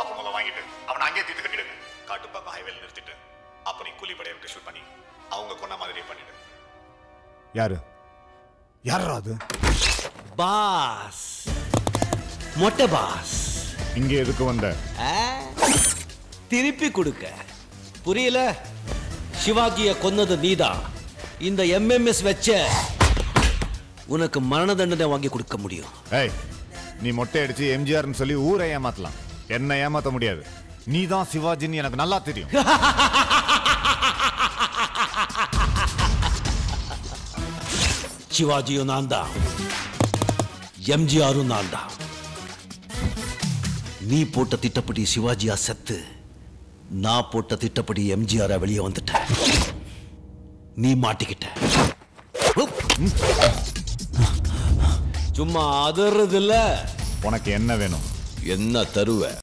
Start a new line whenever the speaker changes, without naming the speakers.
வாக்குமூலம் வாங்கிட்டு அவனை அங்கேயே தீர்த்து கட்டிடுங்க. காட்டுப்பாக்கம் ஹைவேல நிறுத்திட்டு. அப்ப நீ கூலிப்படையை விட்டு ஷூட் பண்ணி அவங்க கொன்ன மாதிரியே பண்ணிடு.
யாரு? யாரா அது?
பாஸ். மொட்டை பாஸ்.
இங்க எதுக்கு வந்த?
திருப்பி கொடுக்க. புரியல? சிவாஜிய கொன்னது நீதான். இந்த எம்எம்எஸ் வச்ச உனக்கு மரண தண்டனை வாங்கி கொடுக்க முடியும்.
ஏய் நீ மொட்டை அடிச்சு எம்ஜிஆர்னு சொல்லி ஊரை ஏமாத்தலாம். என்ன ஏமாத்த முடியாது. நீ தான் சிவாஜின்னு எனக்கு நல்லா தெரியும்.
சிவாஜியும் நான் தான் எம்ஜிஆரும் நான் தான் நீ போட்ட திட்டப்படி சிவாஜியா செத்து நான் போட்ட திட்டப்படி எம்ஜிஆரா வெளியே வந்துட்ட. நீ மாட்டிக்கிட்ட. சும்மா அதறது இல்ல
உனக்கு என்ன வேணும்?
என்ன தருவ?